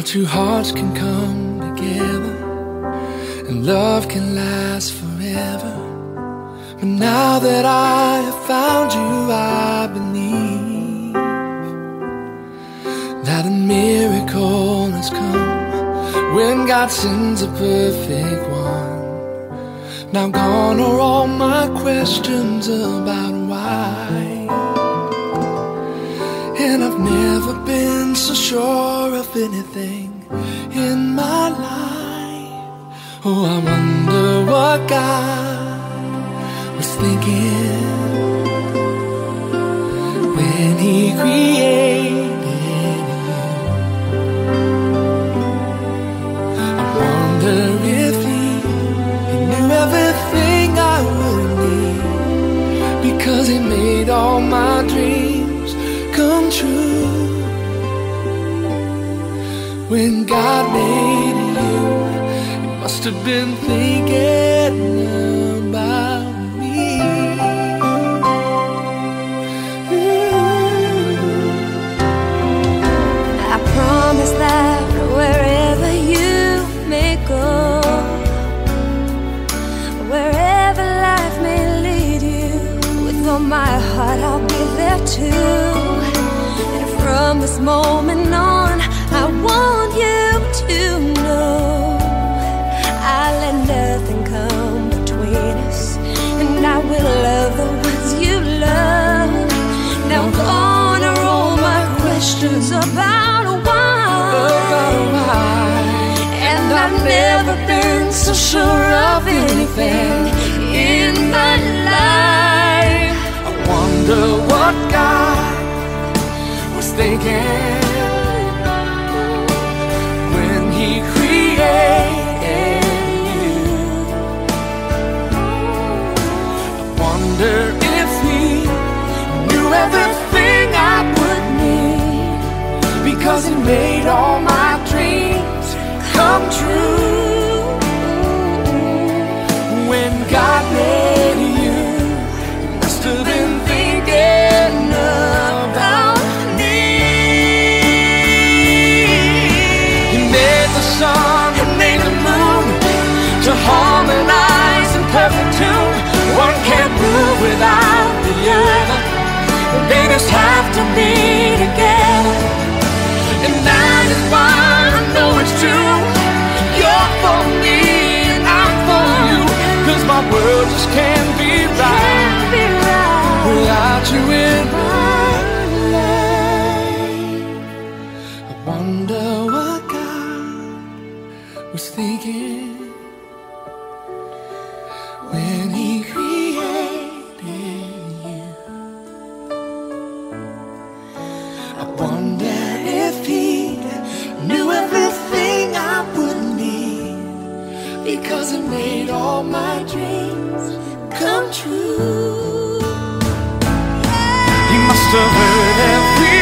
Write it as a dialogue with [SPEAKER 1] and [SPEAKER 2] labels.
[SPEAKER 1] How two hearts can come together And love can last forever. But now that I have found you I believe That a miracle has come. When God sends a perfect one now gone are all my questions about why. And I've never been so sure of anything in my life Oh, I wonder what God was thinking When He created me. I wonder if he knew everything I would need Cause he made all my dreams When God made you. He must have been thinking about me.
[SPEAKER 2] I promise that wherever you may go Wherever life may lead you With all my heart I'll be there too. And from this moment on I sure of anything in my life.
[SPEAKER 1] I wonder what God was thinking When he created you. I wonder if he knew everything I would need Because he made all my dreams come true to be together And that is why I know it's true. You're for me and I'm for you. Cause my world just can't be right
[SPEAKER 2] Can't be right
[SPEAKER 1] Without you in
[SPEAKER 2] my
[SPEAKER 1] life. I wonder what God was thinking I wonder if he knew everything I would need. Because he made all my dreams come true. He must have heard every